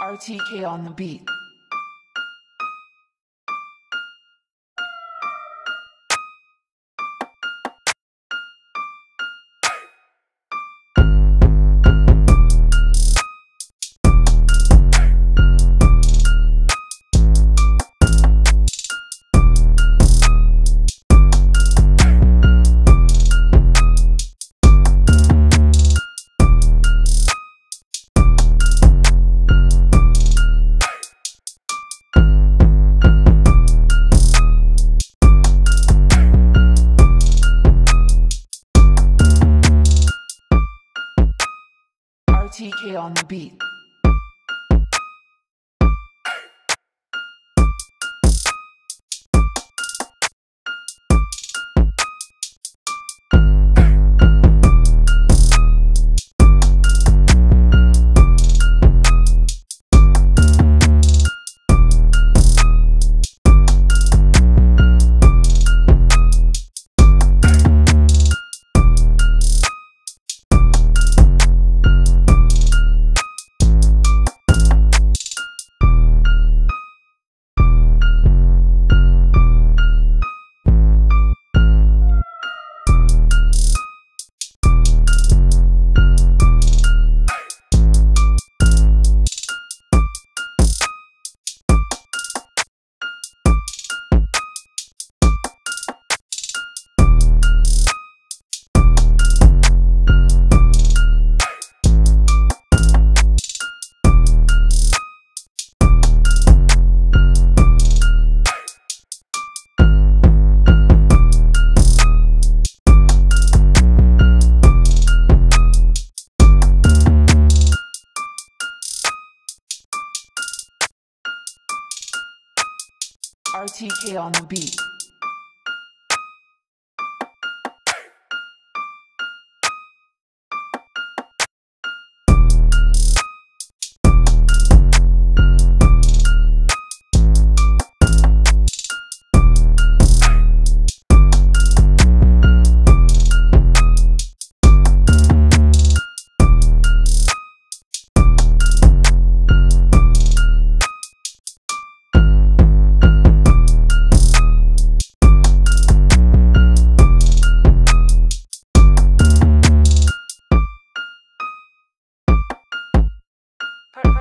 RTK on the beat. RTK on the beat. RTK on the beat.